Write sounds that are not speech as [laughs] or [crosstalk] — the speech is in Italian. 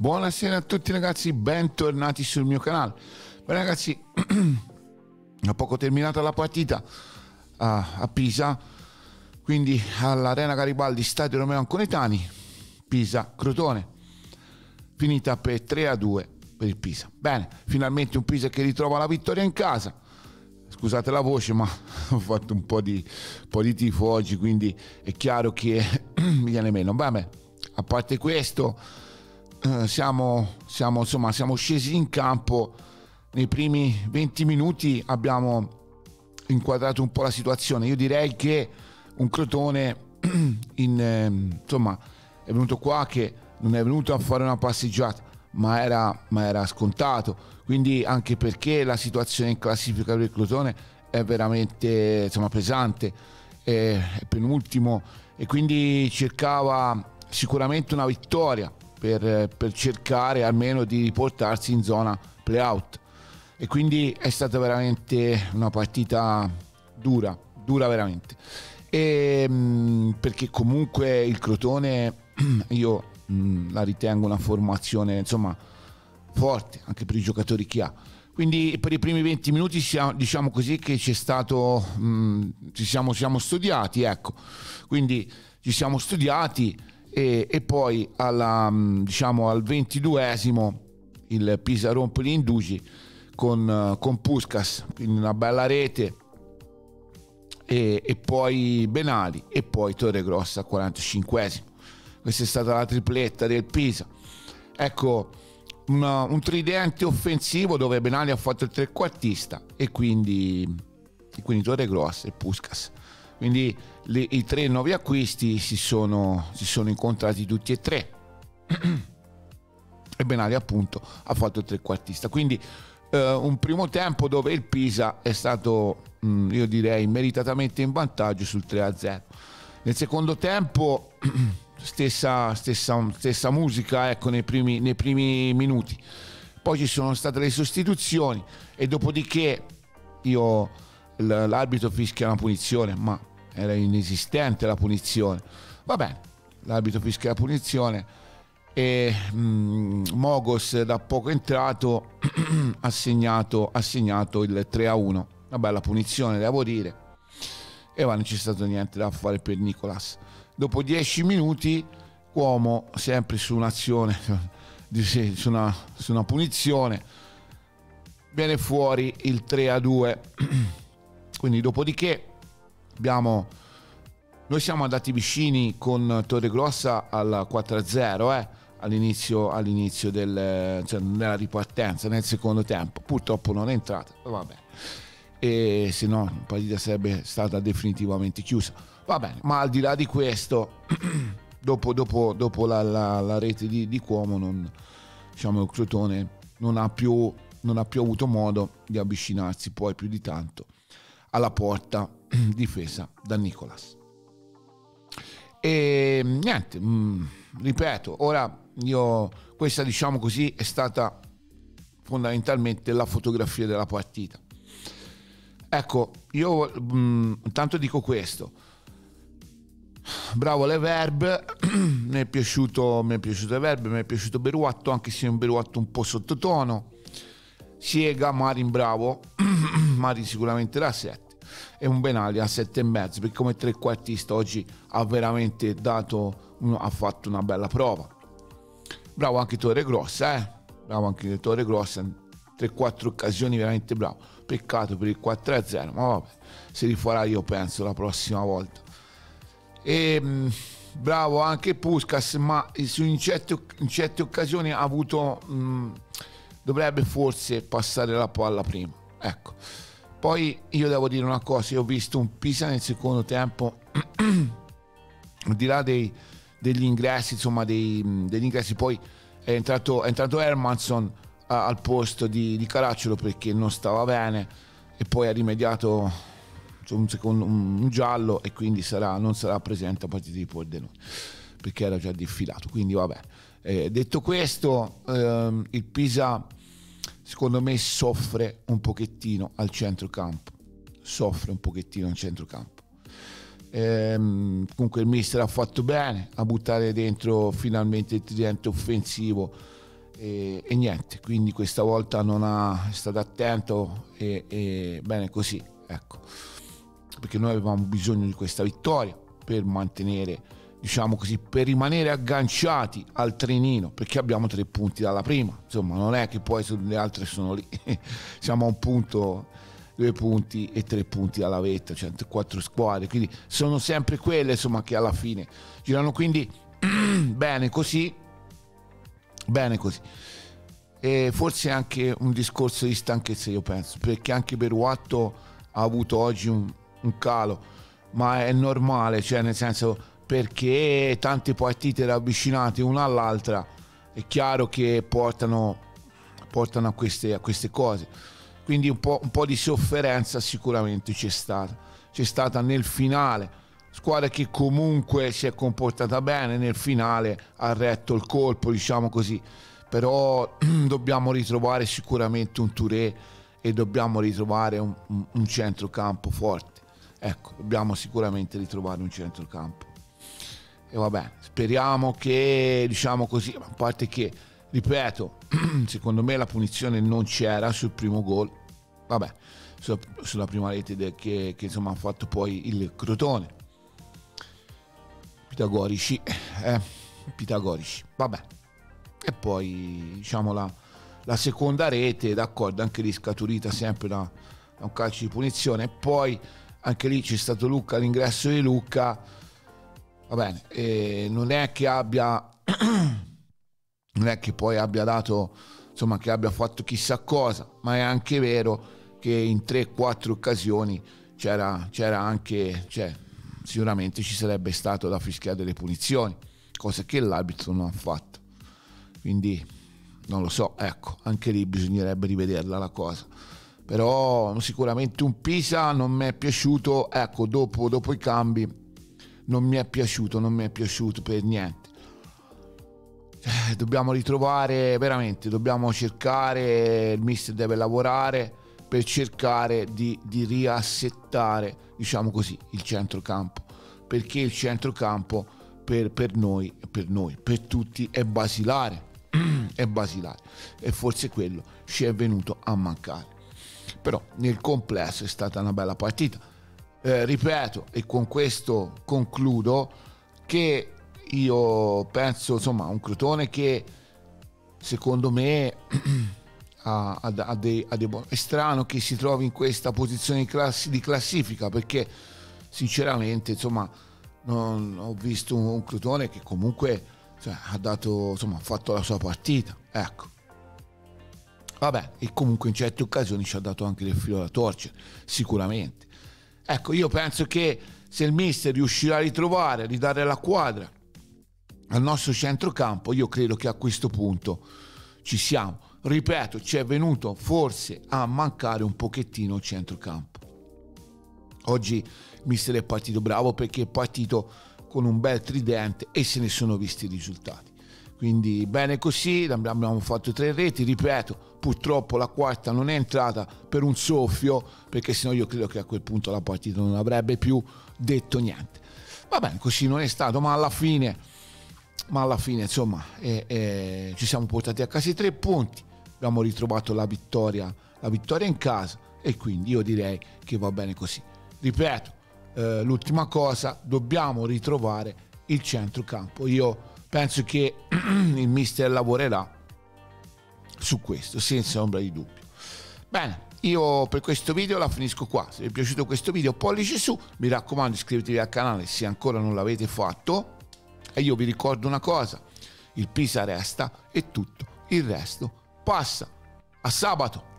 Buonasera a tutti ragazzi, bentornati sul mio canale. Bene ragazzi, [clears throat] ho poco terminata la partita a, a Pisa, quindi all'Arena Garibaldi, Stadio Romeo Anconetani, Pisa, Crotone, finita per 3 a 2 per il Pisa. Bene, finalmente un Pisa che ritrova la vittoria in casa. Scusate la voce, ma [laughs] ho fatto un po' di, po di tifo oggi, quindi è chiaro che [clears throat] mi viene meno. Vabbè, a parte questo, eh, siamo, siamo, insomma, siamo scesi in campo. Nei primi 20 minuti abbiamo inquadrato un po' la situazione. Io direi che un Crotone [clears throat] in, eh, insomma, è venuto qua che non è venuto a fare una passeggiata, ma era, ma era scontato. Quindi anche perché la situazione in classifica il Crotone è veramente insomma, pesante, è, è penultimo e quindi cercava sicuramente una vittoria per, per cercare almeno di riportarsi in zona playout e quindi è stata veramente una partita dura, dura veramente. E, mh, perché comunque il Crotone [clears throat] io mh, la ritengo una formazione insomma forte anche per i giocatori che ha. Quindi per i primi 20 minuti siamo, diciamo così che c'è stato, mh, ci siamo, siamo studiati, ecco. Quindi ci siamo studiati e, e poi alla, diciamo, al 22esimo il Pisa rompe gli indugi con, con Puskas, quindi una bella rete e, e, poi Benali e poi Torre Grossa 45esimo. Questa è stata la tripletta del Pisa. Ecco, una, un tridente offensivo dove Benali ha fatto il trequartista e quindi, e quindi Torre Grossa e Puskas. Quindi le, i tre nuovi acquisti si sono, si sono incontrati tutti e tre. [clears throat] e Benali appunto ha fatto il trequartista. Quindi eh, un primo tempo dove il Pisa è stato, mh, mm, io direi, meritatamente in vantaggio sul 3-0. Nel secondo tempo [clears throat] stessa, stessa, stessa musica ecco, nei, primi, nei primi minuti. Poi ci sono state le sostituzioni e dopodiché io l'arbitro fischia una punizione, ma era inesistente la punizione. Va bene, l'arbitro fischia la punizione e mm, Mogos da poco entrato [clears throat] ha, segnato, ha segnato il 3 a 1. Una bella punizione, devo dire. E va, non c'è stato niente da fare per Nicolas. Dopo 10 minuti, Cuomo, sempre su un'azione, [laughs] su una, su una punizione, viene fuori il 3 a 2. [clears throat] Quindi dopodiché abbiamo, noi siamo andati vicini con Torre Grossa al 4-0 eh, all'inizio, all'inizio del, cioè nella ripartenza, nel secondo tempo. Purtroppo non è entrata, vabbè. E se no la partita sarebbe stata definitivamente chiusa. Va bene, ma al di là di questo, [clears throat] dopo, dopo, dopo la, la, la, rete di, di Cuomo, non, diciamo, il Crotone non ha, più, non ha più avuto modo di avvicinarsi poi più di tanto alla porta [clears throat] difesa da Nicolas. E niente, mh, mm, ripeto, ora io questa diciamo così è stata fondamentalmente la fotografia della partita. Ecco, io mm, intanto dico questo. Bravo le verb, [clears throat] mi è piaciuto, mi è piaciuto le verb, mi è piaciuto Beruatto, anche se è un Beruatto un po' sottotono. Siega, Marin bravo, [clears throat] Marin sicuramente da 7 e un Benali a 7,5 perché come trequartista oggi ha veramente dato, ha fatto una bella prova. Bravo anche Torre Grossa, eh? bravo anche Torre Grossa, 3-4 occasioni veramente bravo. Peccato per il 4-0, ma vabbè, si rifarà io penso la prossima volta. E, mm, bravo anche Puskas, ma in certe, in certe occasioni ha avuto... Mh, mm, dovrebbe forse passare la palla prima. Ecco. Poi io devo dire una cosa, io ho visto un Pisa nel secondo tempo, [clears throat] al di là dei, degli ingressi, insomma dei, degli ingressi, poi è entrato, è entrato Hermanson a, al posto di, di Caracciolo perché non stava bene e poi ha rimediato un, secondo, un, giallo e quindi sarà, non sarà presente a partita di Pordenone perché era già diffilato. Quindi vabbè, eh, detto questo, ehm, il Pisa secondo me soffre un pochettino al centrocampo. Soffre un pochettino al centrocampo. Ehm, comunque il mister ha fatto bene a buttare dentro finalmente il tridente offensivo e, e, niente, quindi questa volta non ha, è stato attento e, e bene così, ecco, perché noi avevamo bisogno di questa vittoria per mantenere, diciamo così, per rimanere agganciati al trenino, perché abbiamo tre punti dalla prima, insomma non è che poi le altre sono lì, [laughs] siamo a un punto due punti e tre punti dalla vetta, cioè quattro squadre, quindi sono sempre quelle insomma che alla fine girano, quindi [clears throat] bene così, bene così. E forse anche un discorso di stanchezza, io penso, perché anche Peruatto ha avuto oggi un, un calo, ma è normale, cioè nel senso perché tante partite ravvicinate una all'altra, è chiaro che portano, portano a, queste, a queste cose. Quindi un po', un po' di sofferenza sicuramente c'è stata. C'è stata nel finale squadra che comunque si è comportata bene nel finale, ha retto il colpo, diciamo così, però [clears throat] dobbiamo ritrovare sicuramente un Touré e dobbiamo ritrovare un, un, centrocampo forte. Ecco, dobbiamo sicuramente ritrovare un centrocampo. E vabbè, speriamo che, diciamo così, a parte che, ripeto, [clears throat] secondo me la punizione non c'era sul primo gol, vabbè, sulla, sulla prima rete che, che insomma ha fatto poi il Crotone pitagorici, eh, pitagorici, vabbè. E poi diciamo la, la seconda rete, d'accordo, anche lì scaturita sempre da, da un calcio di punizione. E poi anche lì c'è stato Lucca, l'ingresso di Lucca, va bene, e non è che abbia, [clears throat] non è che poi abbia dato, insomma, che abbia fatto chissà cosa, ma è anche vero che in 3-4 occasioni c'era, c'era anche, cioè, sicuramente ci sarebbe stato da fischiare delle punizioni, cosa che l'arbitro non ha fatto. Quindi non lo so, ecco, anche lì bisognerebbe rivederla la cosa. Però sicuramente un Pisa non mi è piaciuto, ecco, dopo, dopo i cambi non mi è piaciuto, non mi è piaciuto per niente. Eh, dobbiamo ritrovare veramente, dobbiamo cercare, il mister deve lavorare per cercare di, di riassettare, diciamo così, il centrocampo, perché il centrocampo per, per noi, per noi, per tutti è basilare, [clears throat] è basilare e forse quello ci è venuto a mancare. Però nel complesso è stata una bella partita. Eh, ripeto e con questo concludo che io penso insomma un Crotone che secondo me a, a, a, dei, a dei. È strano che si trovi in questa posizione di, classi, di classifica perché sinceramente insomma non, ho visto un, un Crotone che comunque cioè, ha dato insomma ha fatto la sua partita ecco vabbè e comunque in certe occasioni ci ha dato anche del filo da torcere sicuramente ecco io penso che se il mister riuscirà a ritrovare a ridare la quadra al nostro centrocampo io credo che a questo punto ci siamo ripeto, ci è venuto forse a mancare un pochettino il centrocampo. Oggi il mister è partito bravo perché è partito con un bel tridente e se ne sono visti i risultati. Quindi bene così, abbiamo fatto tre reti, ripeto, purtroppo la quarta non è entrata per un soffio, perché sennò io credo che a quel punto la partita non avrebbe più detto niente. Va bene, così non è stato, ma alla fine, ma alla fine insomma, eh, eh, ci siamo portati a casa i tre punti abbiamo ritrovato la vittoria, la vittoria in casa e quindi io direi che va bene così. Ripeto, eh, l'ultima cosa, dobbiamo ritrovare il centrocampo. Io penso che [clears throat] il mister lavorerà su questo, senza ombra di dubbio. Bene, io per questo video la finisco qua. Se vi è piaciuto questo video pollice su, mi raccomando iscrivetevi al canale se ancora non l'avete fatto. E io vi ricordo una cosa, il Pisa resta e tutto il resto passa a sabato.